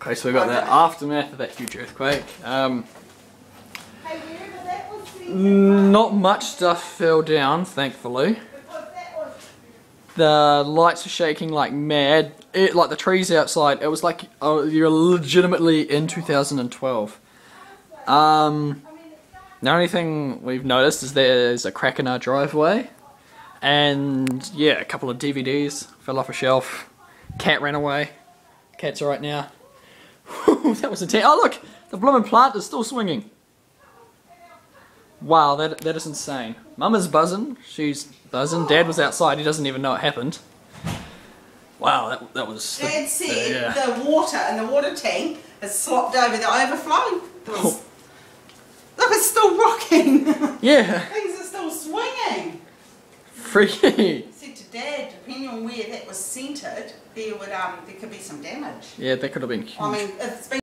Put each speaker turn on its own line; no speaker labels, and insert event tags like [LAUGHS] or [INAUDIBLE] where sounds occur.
Okay, so we've got the aftermath of that huge earthquake. Um,
Hey, wherever that was centred,
not much stuff fell down, thankfully.
because that was
The lights are shaking like mad. It, like the trees outside, it was like oh, you're legitimately in 2012. Um, the only thing we've noticed is there's a crack in our driveway. And yeah, a couple of DVDs fell off a shelf. Cat ran away. Cat's alright now. That was intense. Oh look, the blooming plant is still swinging. Wow, that that is insane. Mum is buzzing. She's buzzing. Dad was outside. He doesn't even know it happened. Wow, that that was.
Dad said
yeah.
the water in the water tank has slopped over the overflow.
Oh. [LAUGHS]
Look, it's still rocking.
Yeah, [LAUGHS]
Things are still swinging.
freaky.
I said to Dad, depending on where that was centred, there would um there could be some damage.
Yeah, that could have been huge.
I mean, it's been